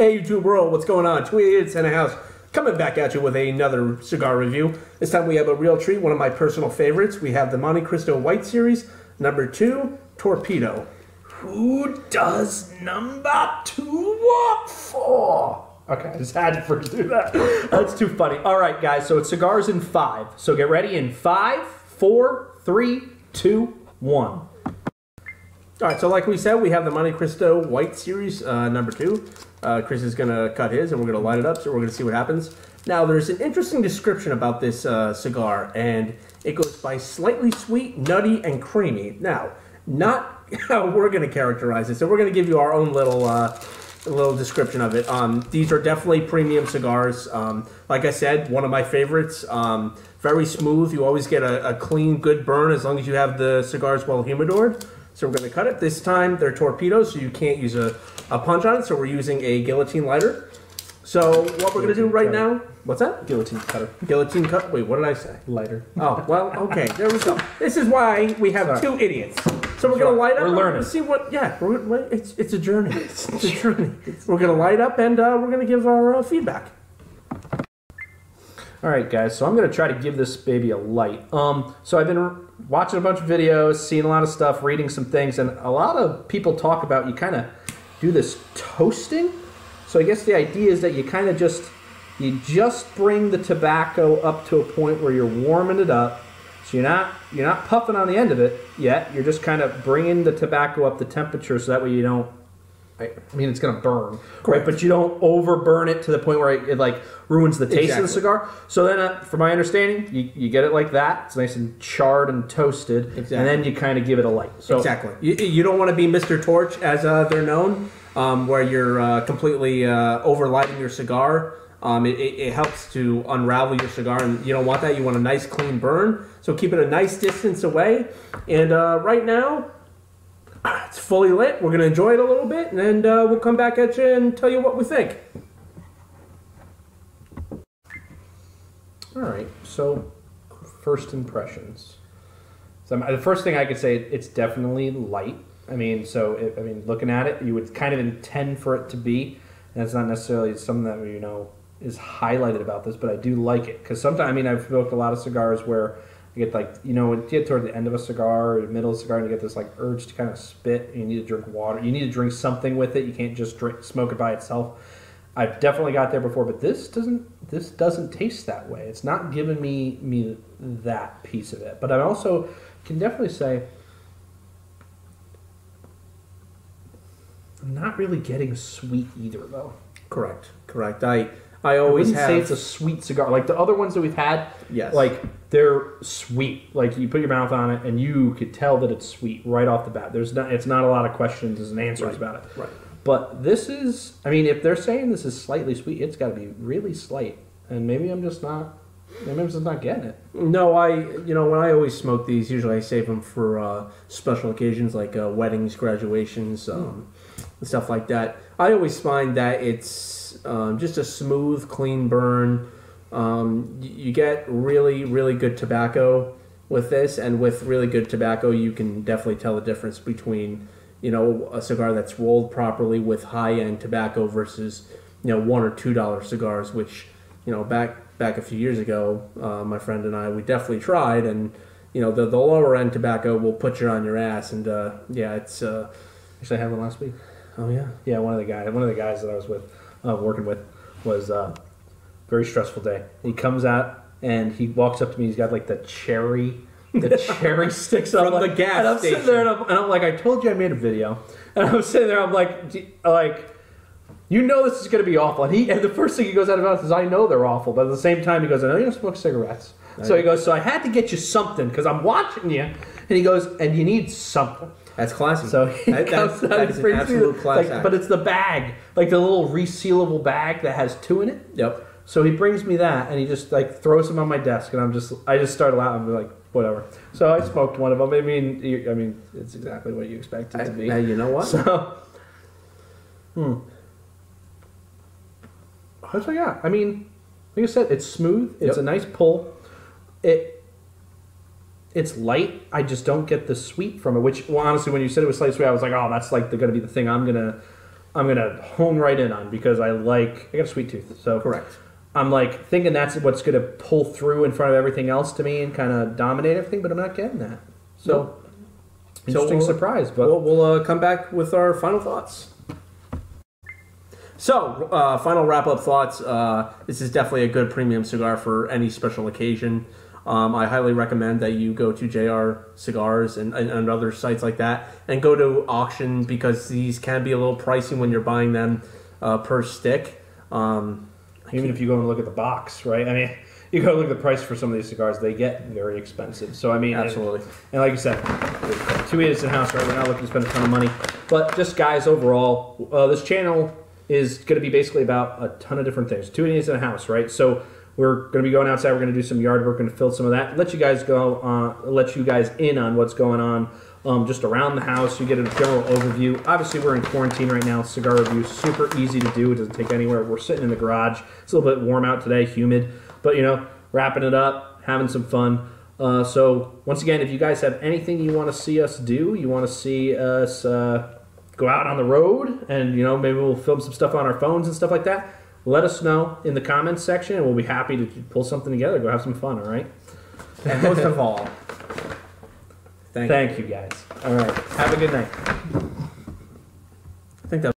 Hey, YouTube world, what's going on? Idiots in a house coming back at you with another cigar review. This time we have a real treat, one of my personal favorites. We have the Montecristo White Series, number two, Torpedo. Who does number two work for? Okay, I just had to pursue that. That's too funny. All right, guys, so it's cigars in five. So get ready in five, four, three, two, one. All right, so like we said, we have the Montecristo White Series, uh, number two. Uh, Chris is going to cut his, and we're going to light it up, so we're going to see what happens. Now, there's an interesting description about this uh, cigar, and it goes by slightly sweet, nutty, and creamy. Now, not how we're going to characterize it, so we're going to give you our own little uh, little description of it. Um, these are definitely premium cigars. Um, like I said, one of my favorites. Um, very smooth. You always get a, a, clean, good burn as long as you have the cigars well humidored. So we're going to cut it. This time they're torpedoes, so you can't use a, a punch on it. So we're using a guillotine lighter. So what we're going to do right cutter. now, what's that? Guillotine cutter. Guillotine cut. Wait, what did I say? Lighter. Oh, well, okay. There we go. This is why we have Sorry. two idiots. So we're going to light up. We're learning. See what, yeah, we're, it's, it's a journey. It's a journey. We're going to light up and uh, we're going to give our uh, feedback. All right, guys. So I'm going to try to give this baby a light. Um, so I've been watching a bunch of videos, seeing a lot of stuff, reading some things, and a lot of people talk about you kind of do this toasting. So I guess the idea is that you kind of just you just bring the tobacco up to a point where you're warming it up. So you're not you're not puffing on the end of it yet. You're just kind of bringing the tobacco up the temperature so that way you don't I mean, it's going to burn, Correct. right? But you don't overburn it to the point where it, it like ruins the taste exactly. of the cigar. So then, uh, from my understanding, you, you get it like that. It's nice and charred and toasted, exactly. and then you kind of give it a light. So exactly, you, you don't want to be Mr. Torch as uh, they're known, um, where you're uh, completely uh, overlighting your cigar. Um, it, it, helps to unravel your cigar, and you don't want that. You want a nice, clean burn. So keep it a nice distance away. And uh, right now, it's fully lit. We're going to enjoy it a little bit, and uh, we'll come back at you and tell you what we think. All right. So, first impressions. So the first thing I could say, it's definitely light. I mean, so it, I mean, looking at it, you would kind of intend for it to be, and it's not necessarily something that you know is highlighted about this, but I do like it because sometimes I mean I've smoked a lot of cigars where you get like you know, when you get toward the end of a cigar or the middle of a cigar, and you get this like urge to kind of spit. you need to drink water. You need to drink something with it. You can't just drink smoke it by itself. I've definitely got there before, but this doesn't this doesn't taste that way. It's not giving me me that piece of it. But I also can definitely say I'm not really getting sweet either, though. Correct. Correct. I I always I have. say it's a sweet cigar. Like the other ones that we've had, yes. like they're sweet. Like you put your mouth on it and you could tell that it's sweet right off the bat. There's not. It's not a lot of questions and answers right. about it. Right. But this is. I mean, if they're saying this is slightly sweet, it's got to be really slight. And maybe I'm just not. Maybe I'm just not getting it. No, I. You know, when I always smoke these, usually I save them for uh, special occasions like uh, weddings, graduations, um, mm. stuff like that. I always find that it's um, just a smooth, clean burn. Um, you get really, really good tobacco with this, and with really good tobacco, you can definitely tell the difference between you know a cigar that's rolled properly with high-end tobacco versus you know one or two dollar cigars, which you know back back a few years ago, uh, my friend and I we definitely tried, and you know the the lower end tobacco will put you on your ass, and uh, yeah, it's. Uh, Actually, I had one last week. Oh yeah, yeah. One of the guys, one of the guys that I was with uh, working with was uh, very stressful day. He comes out and he walks up to me. He's got like the cherry, the cherry sticks up from the like, gas and I'm station. sitting there and I'm, and I'm, like, I told you I made a video, and I'm sitting there. I'm like, like. You know this is going to be awful, and he and the first thing he goes out of mouth is, "I know they're awful," but at the same time he goes, "I know you don't smoke cigarettes." So he goes, "So I had to get you something because I'm watching you," and he goes, "And you need something." That's classy. So he that, comes that, out that is an absolute class like, But it's the bag, like the little resealable bag that has two in it. Yep. So he brings me that, and he just like throws them on my desk, and I'm just, I just start laughing, like, whatever. So I smoked one of them. I mean, you, I mean, it's exactly what you expect it I, to be. Now you know what? So, hmm. That's what I got. I mean, like I said, it's smooth. It's yep. a nice pull. It it's light. I just don't get the sweet from it. Which, well, honestly, when you said it was slightly sweet, I was like, oh, that's like going to be the thing I'm gonna I'm gonna hone right in on because I like I got a sweet tooth, so Correct. I'm like thinking that's what's gonna pull through in front of everything else to me and kind of dominate everything, but I'm not getting that. So Nope. interesting we'll- surprise, but We'll, we'll uh, come back with our final thoughts. So, uh, final wrap up thoughts. Uh, this is definitely a good premium cigar for any special occasion. Um, I highly recommend that you go to JR Cigars and, and, and other sites like that and go to auction because these can be a little pricey when you're buying them uh, per stick. Um, even if you go and look at the box, right? I mean, you go look at the price for some of these cigars; they get very expensive. So I mean, absolutely. And like you said, two idiots in a house, right? We're not looking to spend a ton of money, but just guys overall, uh, this channel is going to be basically about a ton of different things. Two idiots in a house, right? So we're going to be going outside. We're going to do some yard work, going to fill some of that. Let you guys go, uh, let you guys in on what's going on. Um, just around the house, you get a general overview. Obviously, we're in quarantine right now. Cigar review super easy to do. It doesn't take anywhere. We're sitting in the garage. It's a little bit warm out today, humid, but you know, wrapping it up, having some fun. Uh, so once again, if you guys have anything you want to see us do, you want to see us uh, go out on the road, and you know maybe we'll film some stuff on our phones and stuff like that. Let us know in the comments section, and we'll be happy to pull something together. Go have some fun. All right. And most of all, thank, Thank you guys. All right. Have a good night. I think that.